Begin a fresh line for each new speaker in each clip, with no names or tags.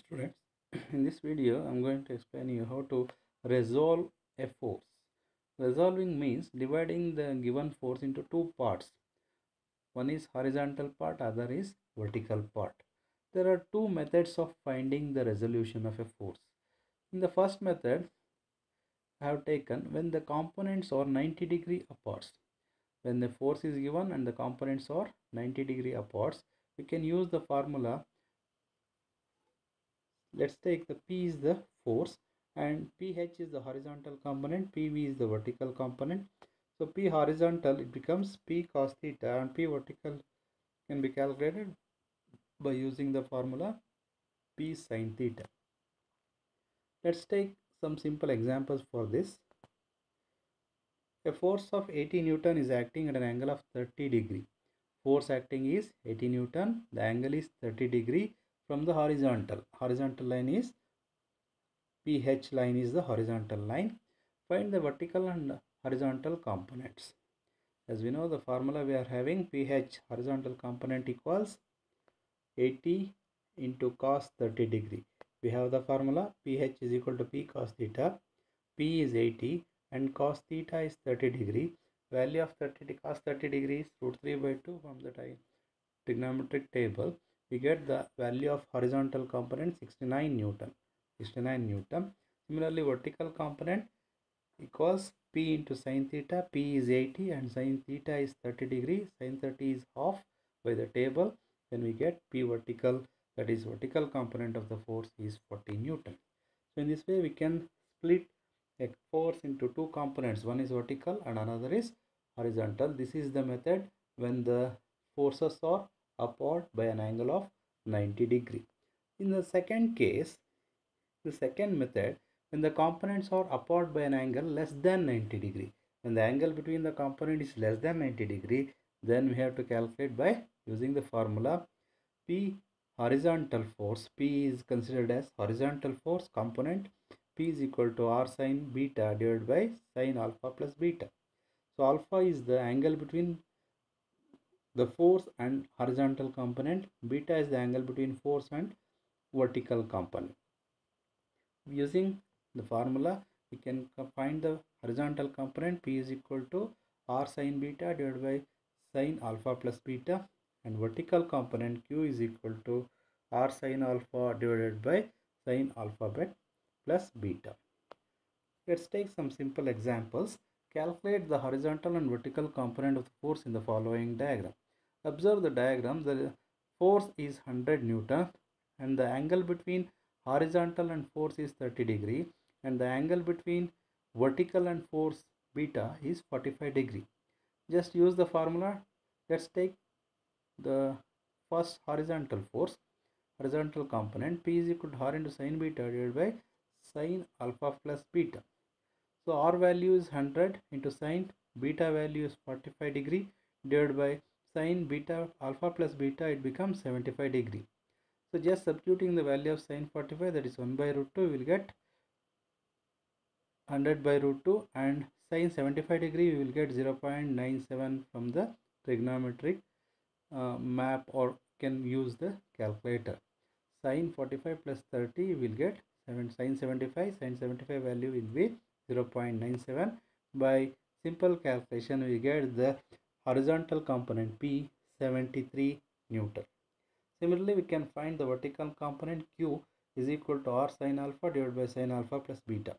students in this video i'm going to explain you how to resolve a force. Resolving means dividing the given force into two parts. One is horizontal part other is vertical part. There are two methods of finding the resolution of a force. In the first method i have taken when the components are 90 degree apart. When the force is given and the components are 90 degree apart we can use the formula let's take the p is the force and ph is the horizontal component pv is the vertical component. So p horizontal it becomes p cos theta and p vertical can be calculated by using the formula p sin theta. Let's take some simple examples for this. A force of 80 newton is acting at an angle of 30 degree. Force acting is 80 newton the angle is 30 degree from the horizontal. Horizontal line is ph line is the horizontal line. Find the vertical and horizontal components. As we know the formula we are having ph horizontal component equals 80 into cos 30 degree. We have the formula ph is equal to p cos theta p is 80 and cos theta is 30 degree. Value of 30 cos 30 degrees root 3 by 2 from the trigonometric table we get the value of horizontal component 69 newton 69 newton. Similarly vertical component equals p into sin theta. P is 80 and sin theta is 30 degree. Sin 30 is half by the table. Then we get p vertical that is vertical component of the force is 40 newton. So in this way we can split a force into two components. One is vertical and another is horizontal. This is the method when the forces are upward by an angle of 90 degree. In the second case, the second method, when the components are upward by an angle less than 90 degree. When the angle between the component is less than 90 degree, then we have to calculate by using the formula P horizontal force. P is considered as horizontal force component. P is equal to R sine beta divided by sine alpha plus beta. So alpha is the angle between the force and horizontal component beta is the angle between force and vertical component. Using the formula we can find the horizontal component p is equal to r sine beta divided by sine alpha plus beta and vertical component q is equal to r sine alpha divided by sine alphabet plus beta. Let's take some simple examples calculate the horizontal and vertical component of the force in the following diagram Observe the diagram. The force is 100 Newton and the angle between horizontal and force is 30 degree and the angle between vertical and force beta is 45 degree. Just use the formula. Let's take the first horizontal force horizontal component p is equal to r into sine beta divided by sine alpha plus beta. So r value is 100 into sine beta value is 45 degree divided by sine beta alpha plus beta it becomes 75 degree. So just substituting the value of sine 45 that is 1 by root 2 we will get 100 by root 2 and sine 75 degree we will get 0 0.97 from the trigonometric uh, map or can use the calculator. Sine 45 plus 30 we will get 7 sine 75 sine 75 value will be 0 0.97 by simple calculation we get the horizontal component P 73 Newton. Similarly, we can find the vertical component Q is equal to R sine alpha divided by sine alpha plus beta.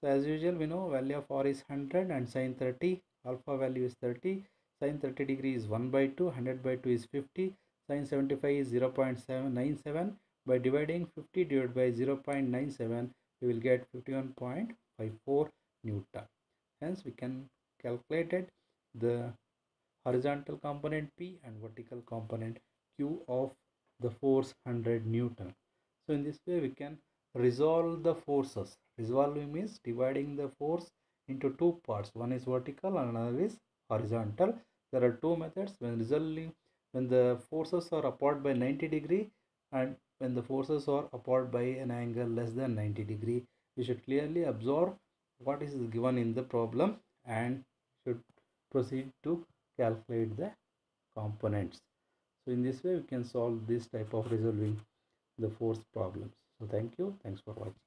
So as usual, we know value of R is 100 and sine 30, alpha value is 30, sine 30 degree is 1 by 2, 100 by 2 is 50, sine 75 is 0 0.797. By dividing 50 divided by 0 0.97, we will get 51.54 Newton. Hence, we can calculate it the horizontal component P and vertical component Q of the force 100 Newton. So in this way we can resolve the forces. Resolving means dividing the force into two parts. One is vertical and another is horizontal. There are two methods when resolving when the forces are apart by 90 degree and when the forces are apart by an angle less than 90 degree. We should clearly observe what is given in the problem and should proceed to calculate the components. So in this way we can solve this type of resolving the force problems. So thank you. Thanks for watching